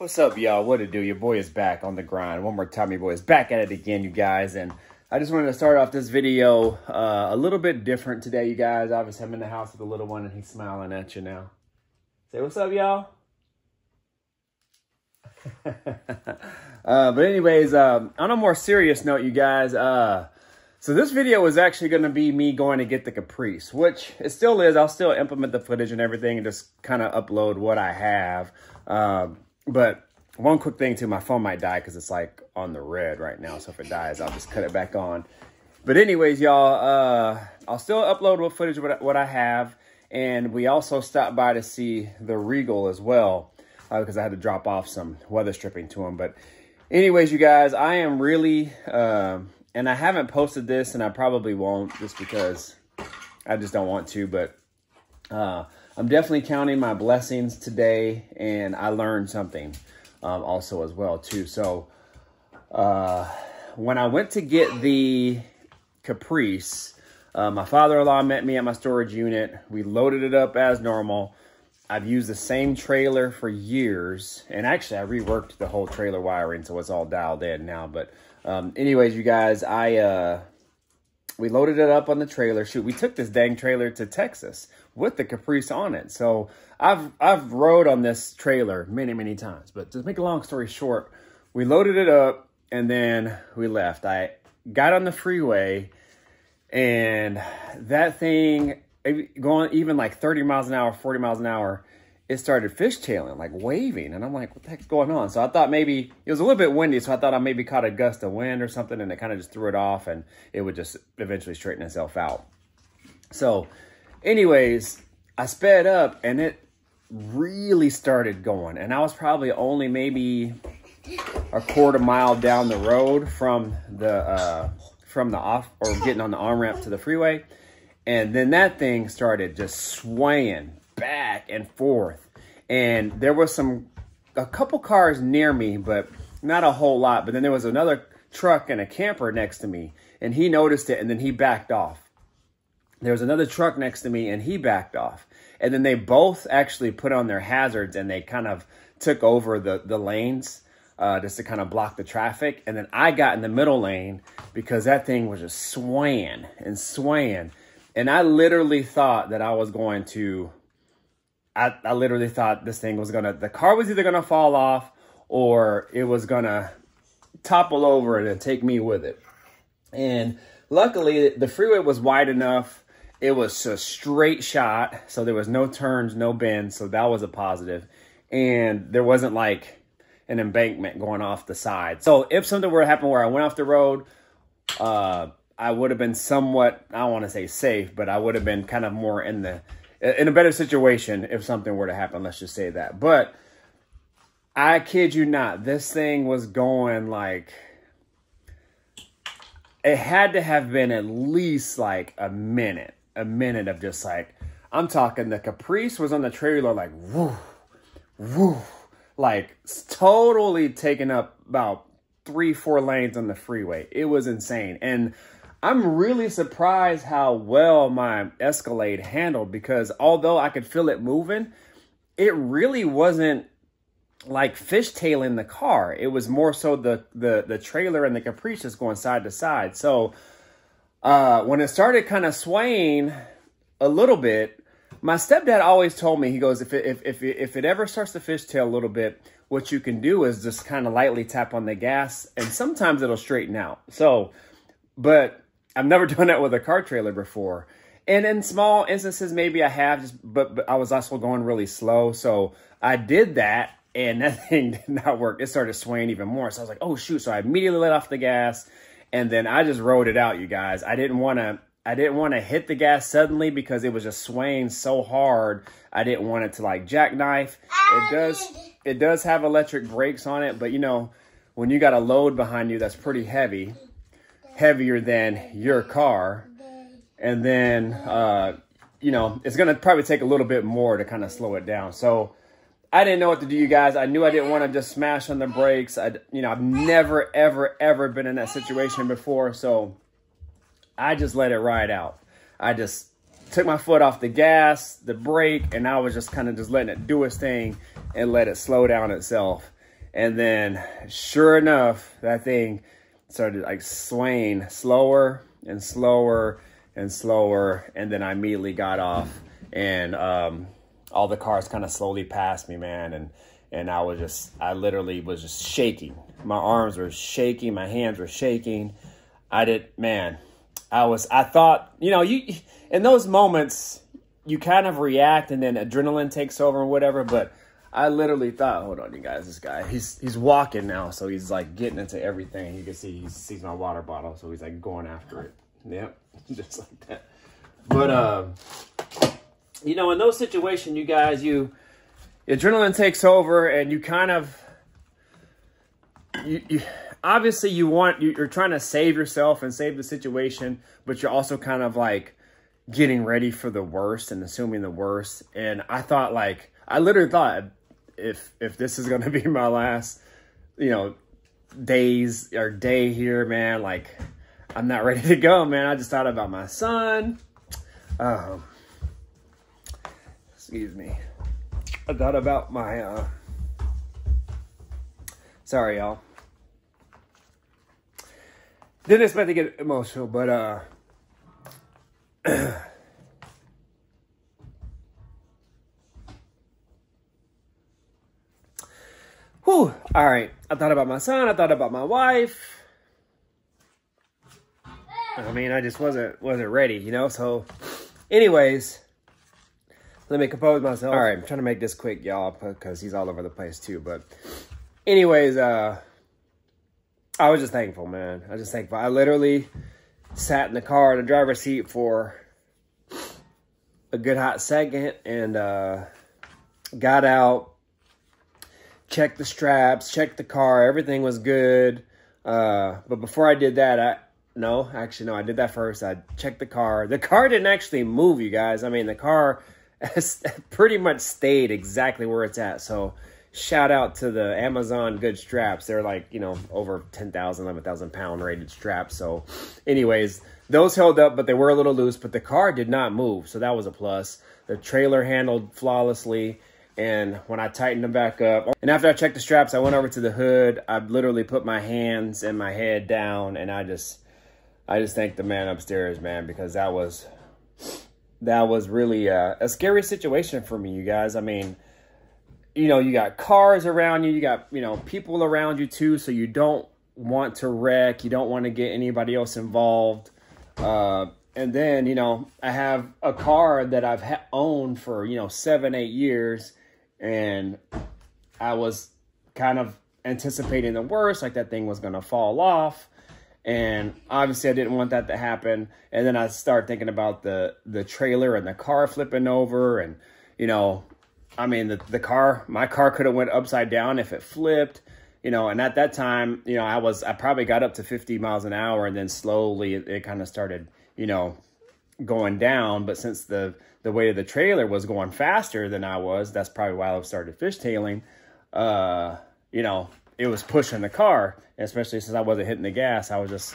What's up, y'all? What it do? Your boy is back on the grind. One more time, your boy is back at it again, you guys. And I just wanted to start off this video uh, a little bit different today, you guys. Obviously, I'm in the house with the little one, and he's smiling at you now. Say what's up, y'all. uh, but anyways, um, on a more serious note, you guys, uh, so this video was actually going to be me going to get the Caprice, which it still is. I'll still implement the footage and everything and just kind of upload what I have. Um, but one quick thing too, my phone might die because it's like on the red right now. So if it dies, I'll just cut it back on. But anyways, y'all, uh, I'll still upload what footage what, what I have. And we also stopped by to see the Regal as well because uh, I had to drop off some weather stripping to him. But anyways, you guys, I am really, uh, and I haven't posted this and I probably won't just because I just don't want to. But uh, I'm definitely counting my blessings today, and I learned something um, also as well too. So uh, when I went to get the Caprice, uh, my father-in-law met me at my storage unit. We loaded it up as normal. I've used the same trailer for years, and actually I reworked the whole trailer wiring, so it's all dialed in now. But um, anyways, you guys, I uh, we loaded it up on the trailer. Shoot, we took this dang trailer to Texas with the Caprice on it. So I've I've rode on this trailer many, many times. But to make a long story short, we loaded it up and then we left. I got on the freeway and that thing going even like 30 miles an hour, 40 miles an hour, it started fishtailing, like waving. And I'm like, what the heck's going on? So I thought maybe it was a little bit windy. So I thought I maybe caught a gust of wind or something and it kind of just threw it off and it would just eventually straighten itself out. So anyways, I sped up and it really started going. And I was probably only maybe a quarter mile down the road from the uh, from the off or getting on the on ramp to the freeway. And then that thing started just swaying back and forth. And there was some a couple cars near me, but not a whole lot. But then there was another truck and a camper next to me, and he noticed it and then he backed off there was another truck next to me and he backed off. And then they both actually put on their hazards and they kind of took over the, the lanes uh, just to kind of block the traffic. And then I got in the middle lane because that thing was just swaying and swaying. And I literally thought that I was going to, I, I literally thought this thing was to, the car was either to fall off or it was to topple over and take me with it. And luckily the freeway was wide enough it was a straight shot, so there was no turns, no bends, so that was a positive. And there wasn't like an embankment going off the side. So if something were to happen where I went off the road, uh, I would have been somewhat, I don't want to say safe, but I would have been kind of more in the, in a better situation if something were to happen, let's just say that. But I kid you not, this thing was going like, it had to have been at least like a minute a minute of just like, I'm talking the Caprice was on the trailer like, woo, woo, like totally taking up about three, four lanes on the freeway. It was insane. And I'm really surprised how well my Escalade handled because although I could feel it moving, it really wasn't like fishtailing the car. It was more so the the the trailer and the Caprice just going side to side. So uh, when it started kind of swaying a little bit, my stepdad always told me, he goes, if it, if, if, if it ever starts to fishtail a little bit, what you can do is just kind of lightly tap on the gas and sometimes it'll straighten out. So, but I've never done that with a car trailer before. And in small instances, maybe I have, just, but, but I was also going really slow. So I did that and that thing did not work. It started swaying even more. So I was like, oh shoot. So I immediately let off the gas and then I just rode it out, you guys. I didn't want to I didn't want to hit the gas suddenly because it was just swaying so hard. I didn't want it to like jackknife. It does it does have electric brakes on it, but you know, when you got a load behind you that's pretty heavy, heavier than your car, and then uh, you know, it's gonna probably take a little bit more to kind of slow it down. So I didn't know what to do, you guys. I knew I didn't want to just smash on the brakes. I, you know, I've never, ever, ever been in that situation before. So I just let it ride out. I just took my foot off the gas, the brake, and I was just kind of just letting it do its thing and let it slow down itself. And then sure enough, that thing started like swaying slower and slower and slower. And then I immediately got off and um, all the cars kind of slowly passed me, man. And, and I was just, I literally was just shaking. My arms were shaking. My hands were shaking. I did, man, I was, I thought, you know, you, in those moments, you kind of react and then adrenaline takes over and whatever, but I literally thought, hold on, you guys, this guy, he's he's walking now, so he's like getting into everything. You can see he sees my water bottle, so he's like going after it. Yep, just like that. But uh, you know, in those situations, you guys, you adrenaline takes over, and you kind of you, you obviously you want you, you're trying to save yourself and save the situation, but you're also kind of like getting ready for the worst and assuming the worst. And I thought like I literally thought if if this is gonna be my last, you know, days or day here, man, like I'm not ready to go, man. I just thought about my son. Um, excuse me. I thought about my uh sorry y'all. Didn't expect to get emotional, but uh Whew. All right. I thought about my son. I thought about my wife. I mean, I just wasn't wasn't ready, you know. So, anyways, let me compose myself. All right, I'm trying to make this quick, y'all, because he's all over the place too. But, anyways, uh, I was just thankful, man. I was just thankful. I literally sat in the car in the driver's seat for a good hot second and uh, got out checked the straps, checked the car, everything was good. Uh, but before I did that, I no, actually no, I did that first. I checked the car. The car didn't actually move, you guys. I mean, the car pretty much stayed exactly where it's at. So shout out to the Amazon good straps. They're like, you know, over 10,000, 11,000 pound rated straps. So anyways, those held up, but they were a little loose, but the car did not move. So that was a plus. The trailer handled flawlessly and when I tightened them back up, and after I checked the straps, I went over to the hood. I literally put my hands and my head down, and I just, I just thanked the man upstairs, man, because that was, that was really a, a scary situation for me, you guys. I mean, you know, you got cars around you, you got, you know, people around you too, so you don't want to wreck, you don't want to get anybody else involved. Uh, and then, you know, I have a car that I've owned for, you know, seven, eight years and I was kind of anticipating the worst, like that thing was going to fall off. And obviously I didn't want that to happen. And then I start thinking about the, the trailer and the car flipping over and, you know, I mean, the, the car, my car could have went upside down if it flipped, you know, and at that time, you know, I was, I probably got up to 50 miles an hour and then slowly it, it kind of started, you know, going down. But since the, the weight of the trailer was going faster than I was, that's probably why I started fishtailing. Uh, you know, it was pushing the car, especially since I wasn't hitting the gas. I was just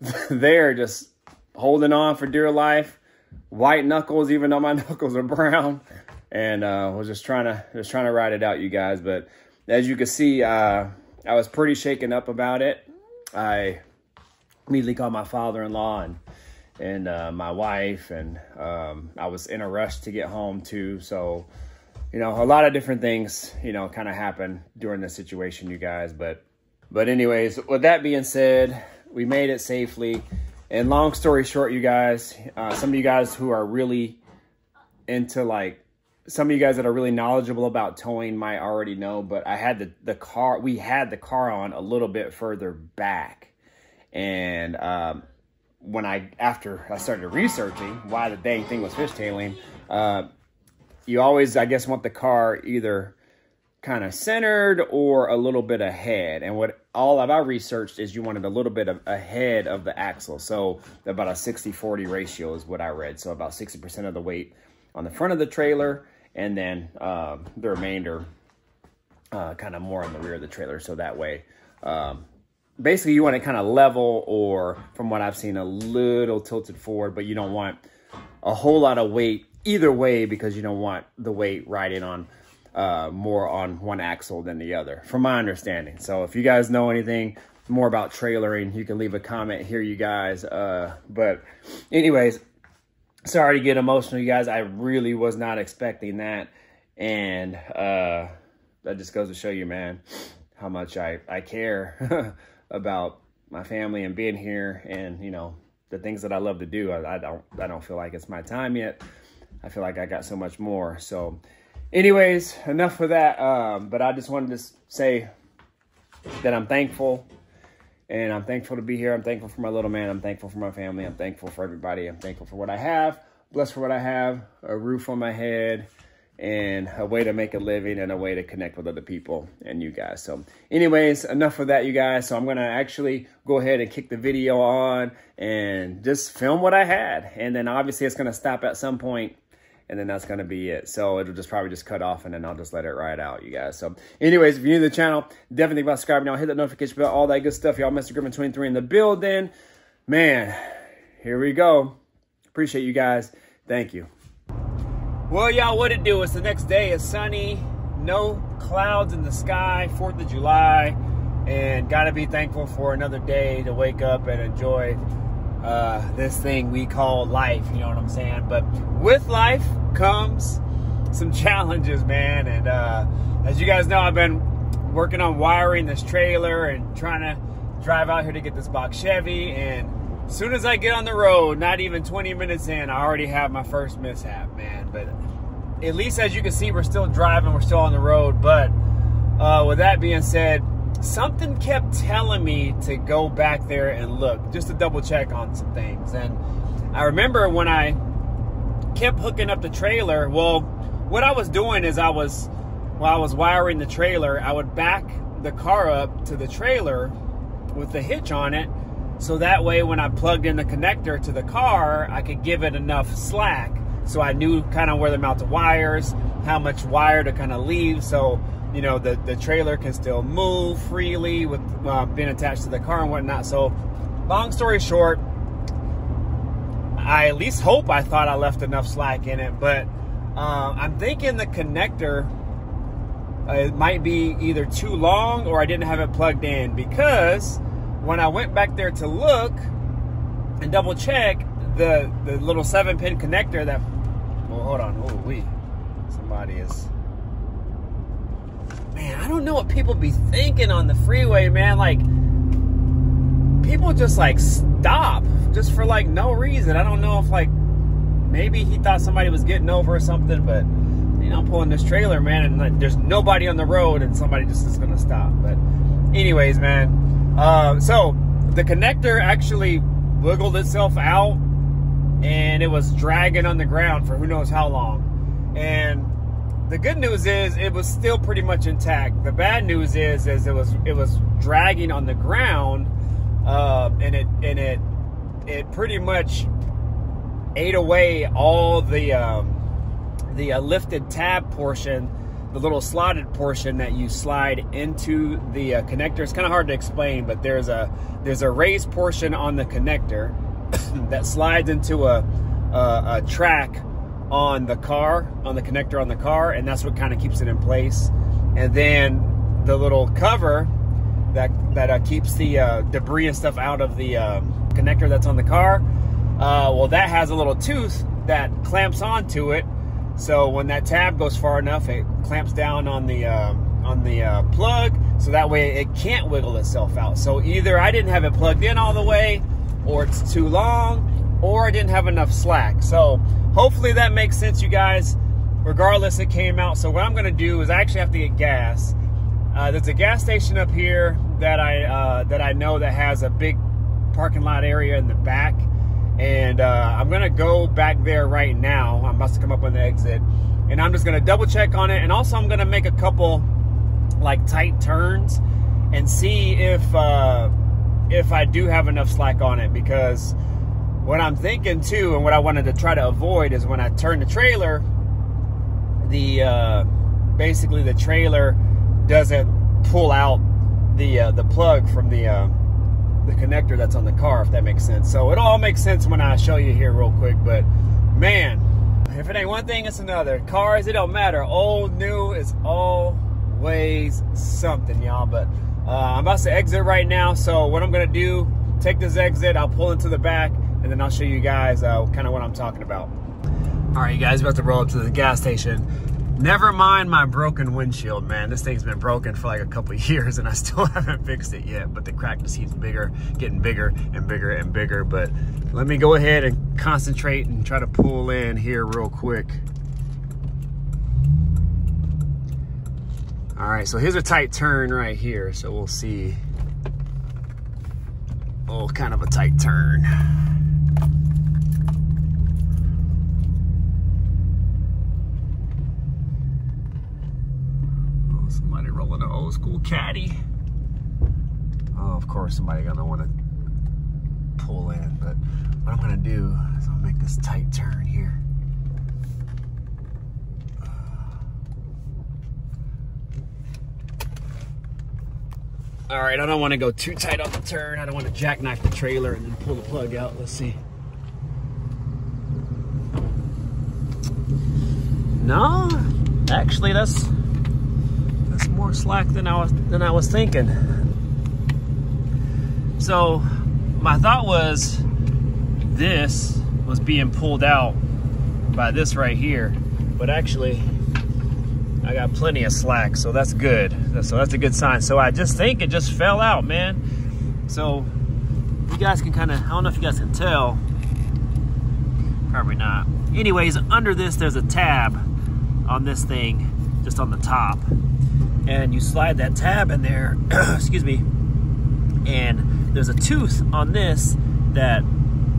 there, just holding on for dear life, white knuckles, even though my knuckles are brown, and uh, was just trying to just trying to ride it out, you guys. But as you can see, uh, I was pretty shaken up about it. I immediately called my father-in-law and and uh, my wife, and um, I was in a rush to get home too. So, you know, a lot of different things, you know, kind of happen during the situation, you guys. But, but anyways, with that being said, we made it safely. And long story short, you guys, uh, some of you guys who are really into like some of you guys that are really knowledgeable about towing might already know, but I had the, the car, we had the car on a little bit further back. And um, when I after I started researching why the dang thing was fishtailing, uh, you always I guess want the car either kind of centered or a little bit ahead. And what all of I researched is you wanted a little bit of ahead of the axle. So about a 60-40 ratio is what I read. So about 60% of the weight on the front of the trailer and then uh, the remainder uh, kind of more on the rear of the trailer. So that way um, basically you want it kind of level or from what I've seen a little tilted forward, but you don't want a whole lot of weight either way because you don't want the weight riding on uh, more on one axle than the other, from my understanding. So if you guys know anything more about trailering, you can leave a comment here, you guys. Uh, but anyways, sorry to get emotional, you guys. I really was not expecting that. And uh, that just goes to show you, man, how much I, I care about my family and being here and, you know, the things that I love to do. I, I don't I don't feel like it's my time yet. I feel like I got so much more. So anyways, enough for that. Um, but I just wanted to say that I'm thankful and I'm thankful to be here. I'm thankful for my little man. I'm thankful for my family. I'm thankful for everybody. I'm thankful for what I have. Blessed for what I have. A roof on my head and a way to make a living and a way to connect with other people and you guys. So anyways, enough of that, you guys. So I'm going to actually go ahead and kick the video on and just film what I had. And then obviously it's going to stop at some point and then that's going to be it. So it'll just probably just cut off and then I'll just let it ride out, you guys. So anyways, if you're new to the channel, definitely about subscribing now. Hit that notification bell, all that good stuff. Y'all, Mr. Griffin 23 in the building. Man, here we go. Appreciate you guys. Thank you. Well, y'all, what it do? It's the next day. It's sunny, no clouds in the sky, 4th of July, and gotta be thankful for another day to wake up and enjoy uh, this thing we call life, you know what I'm saying? But with life comes some challenges, man. And uh, as you guys know, I've been working on wiring this trailer and trying to drive out here to get this box Chevy. And soon as I get on the road, not even 20 minutes in, I already have my first mishap, man. But at least as you can see, we're still driving, we're still on the road. But uh, with that being said, something kept telling me to go back there and look, just to double check on some things. And I remember when I kept hooking up the trailer, well, what I was doing is I was, while I was wiring the trailer, I would back the car up to the trailer with the hitch on it so that way, when I plugged in the connector to the car, I could give it enough slack. So I knew kind of where to mount the wires, how much wire to kind of leave. So, you know, the, the trailer can still move freely with uh, being attached to the car and whatnot. So, long story short, I at least hope I thought I left enough slack in it. But uh, I'm thinking the connector uh, it might be either too long or I didn't have it plugged in because when I went back there to look and double check the the little seven pin connector that well hold on oh we somebody is man I don't know what people be thinking on the freeway man like people just like stop just for like no reason. I don't know if like maybe he thought somebody was getting over or something but you know I'm pulling this trailer man and like, there's nobody on the road and somebody just is gonna stop. But anyways man uh, so the connector actually wiggled itself out and it was dragging on the ground for who knows how long. And the good news is it was still pretty much intact. The bad news is is it was it was dragging on the ground, uh, and it and it it pretty much ate away all the um, the uh, lifted tab portion the little slotted portion that you slide into the uh, connector. It's kind of hard to explain, but there's a there's a raised portion on the connector that slides into a, a, a track on the car, on the connector on the car, and that's what kind of keeps it in place. And then the little cover that that uh, keeps the uh, debris and stuff out of the um, connector that's on the car. Uh, well, that has a little tooth that clamps onto it so when that tab goes far enough, it clamps down on the uh, on the uh, plug, so that way it can't wiggle itself out. So either I didn't have it plugged in all the way, or it's too long, or I didn't have enough slack. So hopefully that makes sense, you guys. Regardless, it came out. So what I'm gonna do is I actually have to get gas. Uh, there's a gas station up here that I uh, that I know that has a big parking lot area in the back and uh, I'm gonna go back there right now. I must come up on the exit, and I'm just gonna double check on it, and also I'm gonna make a couple like tight turns and see if uh, if I do have enough slack on it. Because what I'm thinking too, and what I wanted to try to avoid is when I turn the trailer, the uh, basically the trailer doesn't pull out the uh, the plug from the uh, the connector that's on the car, if that makes sense. So it all makes sense when I show you here real quick, but man, if it ain't one thing, it's another. Cars, it don't matter. Old, new, it's always something, y'all. But uh, I'm about to exit right now. So what I'm gonna do, take this exit, I'll pull into the back, and then I'll show you guys uh, kind of what I'm talking about. All right, you guys, about to roll up to the gas station. Never mind my broken windshield, man. This thing's been broken for like a couple years and I still haven't fixed it yet, but the crack just keeps bigger, getting bigger and bigger and bigger. But let me go ahead and concentrate and try to pull in here real quick. All right, so here's a tight turn right here. So we'll see. Oh, kind of a tight turn. rolling an old caddy. Oh, of course somebody gonna wanna pull in, but what I'm gonna do is I'll make this tight turn here. All right, I don't want to go too tight on the turn. I don't want to jackknife the trailer and then pull the plug out. Let's see. No, actually that's more slack than I was than I was thinking. So my thought was this was being pulled out by this right here, but actually I got plenty of slack, so that's good. So that's a good sign. So I just think it just fell out, man. So you guys can kind of, I don't know if you guys can tell, probably not. Anyways, under this, there's a tab on this thing, just on the top and you slide that tab in there, excuse me, and there's a tooth on this that,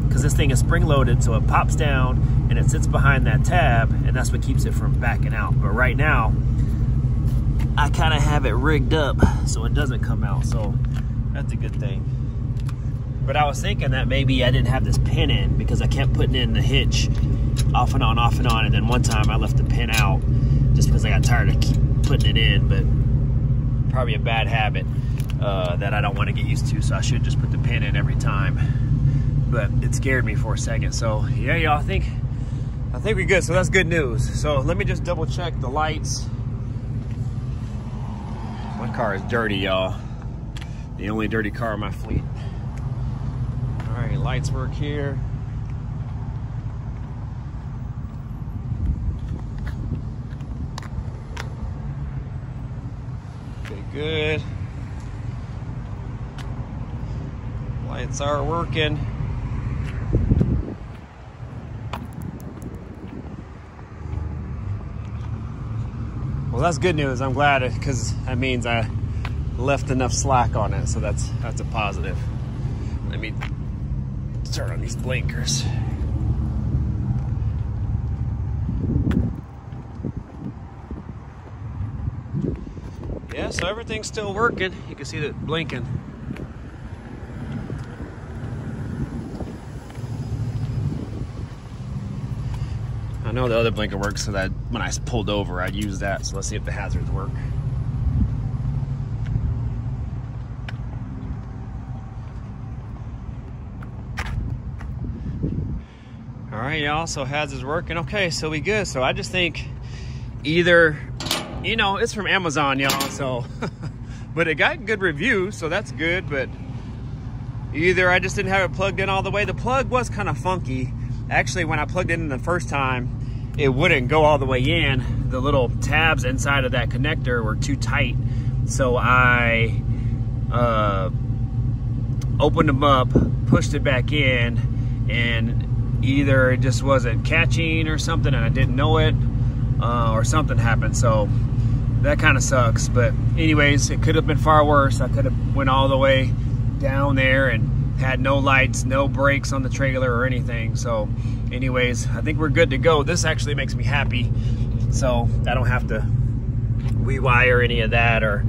because this thing is spring loaded, so it pops down and it sits behind that tab, and that's what keeps it from backing out. But right now, I kind of have it rigged up so it doesn't come out, so that's a good thing. But I was thinking that maybe I didn't have this pin in because I kept putting in the hitch off and on, off and on, and then one time I left the pin out just because I got tired of putting it in, but probably a bad habit uh, that I don't want to get used to, so I should just put the pin in every time. But it scared me for a second. So yeah, y'all, I think I think we're good. So that's good news. So let me just double check the lights. My car is dirty, y'all. The only dirty car in my fleet. All right, lights work here. Good. Lights are working. Well, that's good news. I'm glad because that means I left enough slack on it, so that's that's a positive. Let me turn on these blinkers. Yeah, so everything's still working. You can see it blinking. I know the other blinker works so that when I pulled over, I'd use that. So let's see if the hazards work. All right, y'all, so hazards working. Okay, so we good. So I just think either you know, it's from Amazon, y'all, so, but it got good reviews, so that's good, but either I just didn't have it plugged in all the way. The plug was kind of funky. Actually, when I plugged it in the first time, it wouldn't go all the way in. The little tabs inside of that connector were too tight. So I uh, opened them up, pushed it back in, and either it just wasn't catching or something and I didn't know it, uh, or something happened. So that kind of sucks. But anyways, it could have been far worse. I could have went all the way down there and had no lights, no brakes on the trailer or anything. So anyways, I think we're good to go. This actually makes me happy. So I don't have to rewire any of that or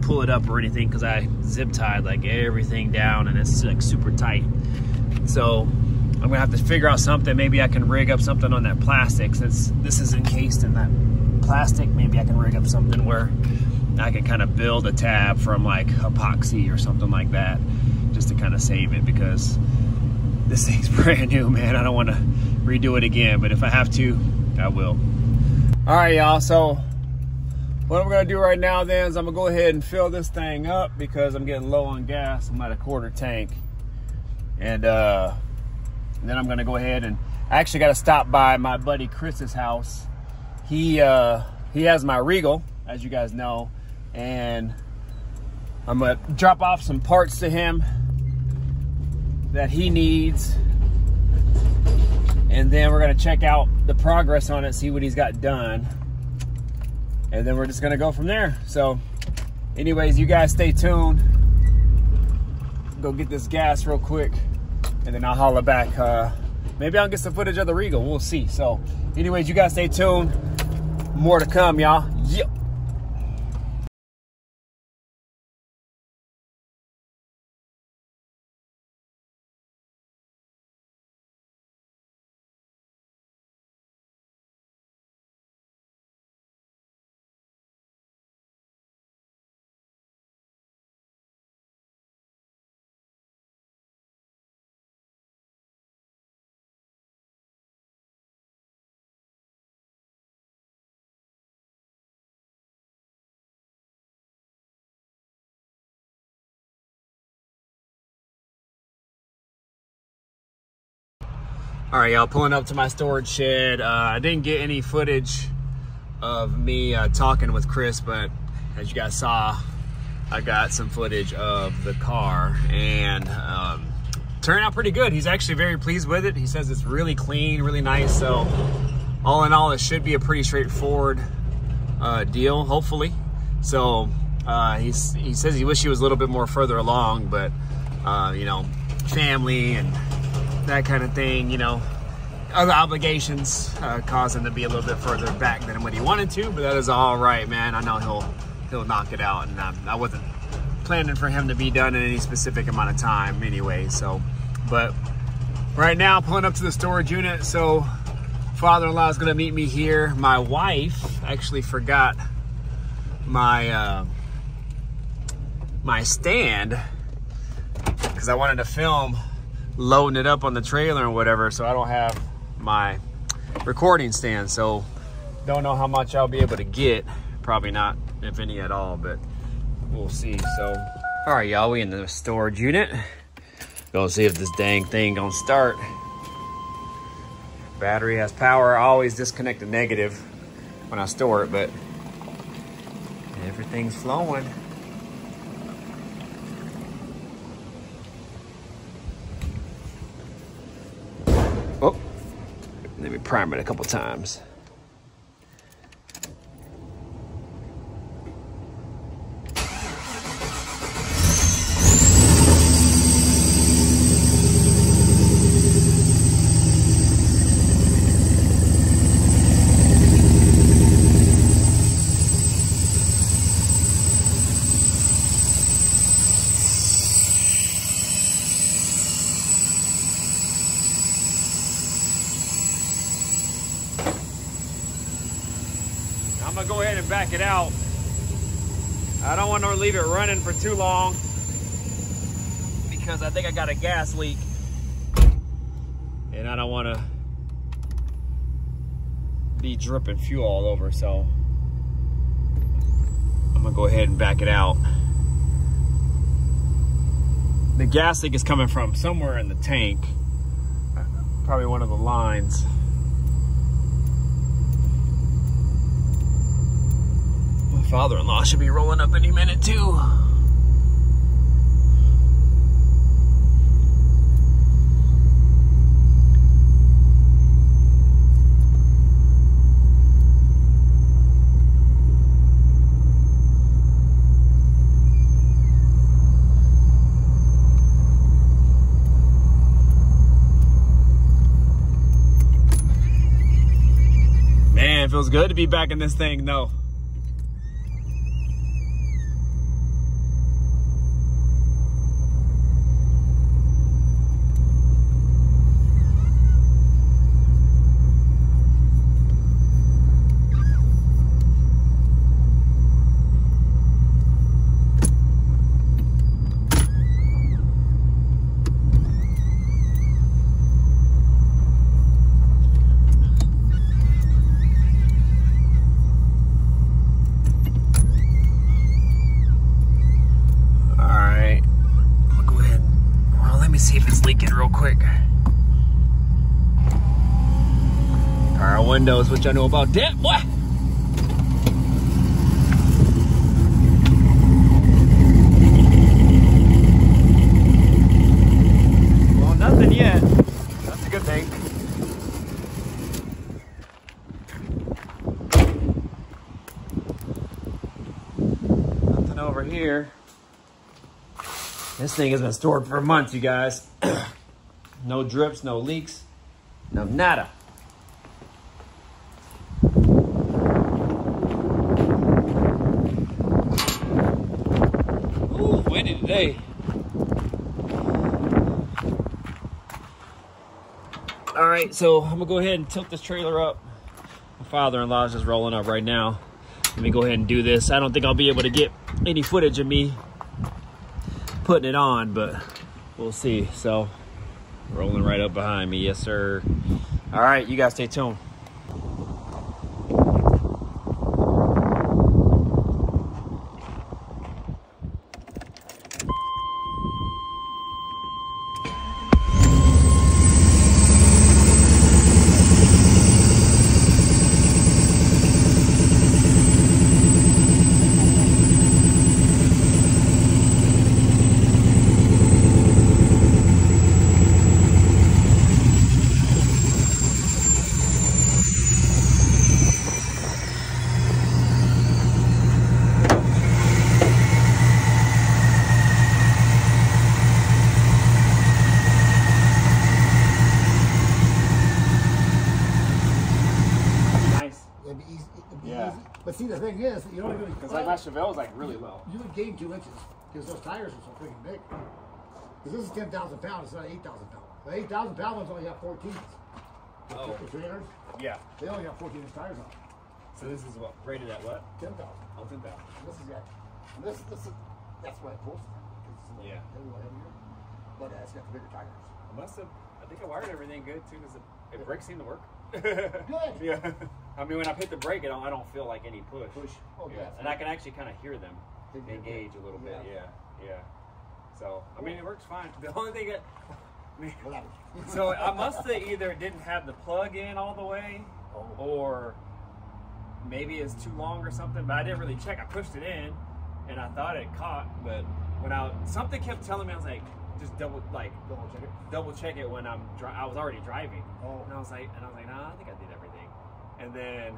pull it up or anything because I zip tied like everything down and it's like super tight. So I'm gonna have to figure out something. Maybe I can rig up something on that plastic since this is encased in that plastic, maybe I can rig up something where I can kind of build a tab from like epoxy or something like that just to kind of save it because this thing's brand new, man. I don't want to redo it again, but if I have to, I will. All right, y'all. So what I'm gonna do right now then is I'm gonna go ahead and fill this thing up because I'm getting low on gas. I'm at a quarter tank. And uh, then I'm gonna go ahead and I actually gotta stop by my buddy Chris's house. He uh, he has my Regal, as you guys know, and I'm gonna drop off some parts to him that he needs. And then we're gonna check out the progress on it, see what he's got done. And then we're just gonna go from there. So anyways, you guys stay tuned. Go get this gas real quick and then I'll holler back. Uh, maybe I'll get some footage of the Regal, we'll see. So anyways, you guys stay tuned. More to come, y'all. Yep. All right, y'all, pulling up to my storage shed. Uh, I didn't get any footage of me uh, talking with Chris, but as you guys saw, I got some footage of the car and um, turned out pretty good. He's actually very pleased with it. He says it's really clean, really nice. So all in all, it should be a pretty straightforward uh, deal, hopefully. So uh, he says he wish he was a little bit more further along, but uh, you know, family and that kind of thing, you know, other obligations uh, cause him to be a little bit further back than what he wanted to, but that is all right, man. I know he'll he'll knock it out, and um, I wasn't planning for him to be done in any specific amount of time anyway. So, but right now, pulling up to the storage unit. So, father-in-law is going to meet me here. My wife actually forgot my uh, my stand because I wanted to film loading it up on the trailer and whatever, so I don't have my recording stand. So don't know how much I'll be able to get. Probably not, if any at all, but we'll see. So, all right, y'all, we in the storage unit. Gonna see if this dang thing gonna start. Battery has power. I always disconnect the negative when I store it, but everything's flowing. Let me prime it a couple times. I'm gonna go ahead and back it out. I don't want to leave it running for too long because I think I got a gas leak and I don't want to be dripping fuel all over. So I'm gonna go ahead and back it out. The gas leak is coming from somewhere in the tank, probably one of the lines. Father-in-law should be rolling up any minute too. Man, feels good to be back in this thing though. Which I know about that. What? Well, nothing yet. That's a good thing. Nothing over here. This thing has been stored for months, you guys. no drips, no leaks, no nada. Today. All right, so I'm gonna go ahead and tilt this trailer up. My father-in-law is just rolling up right now. Let me go ahead and do this. I don't think I'll be able to get any footage of me putting it on, but we'll see. So, rolling right up behind me. Yes, sir. All right, you guys stay tuned. Nice. It'd be easy. It'd be Yeah. easy. But see, the thing is, you don't really. Because like my Chevelle is like really low. You would gain two inches because those tires are so freaking big. Because this is 10,000 pounds, it's not 8,000 pounds. The 8,000 pound ones only have 14. The Oh. the trailers, Yeah. they only have 14 inch tires on. So this is what rated at what? 10,000. Oh, 10,000. This is yeah. And this this is that's why it, 'cause it's a little- Yeah. little heavier. But uh, it's got the bigger tires. I must have. I think I wired everything good too. because it? It brakes seem to work. Good. Yeah. I mean, when I hit the brake, I don't. I don't feel like any push. Push. Oh, Yeah. And I can actually kind of hear them They engage a little bit. Yeah. Yeah. Yeah. So I mean, it works fine. The only thing that. I mean, so I must have either didn't have the plug in all the way, Oh. or maybe it's too long or something. But I didn't really check. I pushed it in, and I thought it caught, but when I something kept telling me, I was like, just double like Double check it. double check it when I'm dri- I was already driving. Oh. And I was like, and I was like, nah, I think I did everything. And then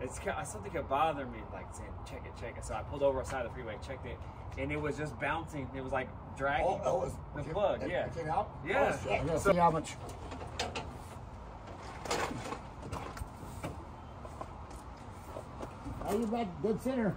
it's ca- something kept bothering me, like saying, check it, check it. So I pulled over aside the freeway, checked it, and it was just bouncing. It was like dragging Oh, oh, it's, the it came- plug. it- yeah. It came out? Yeah. Oh, shit. I'm gonna So- see how much. How you bet? Good center.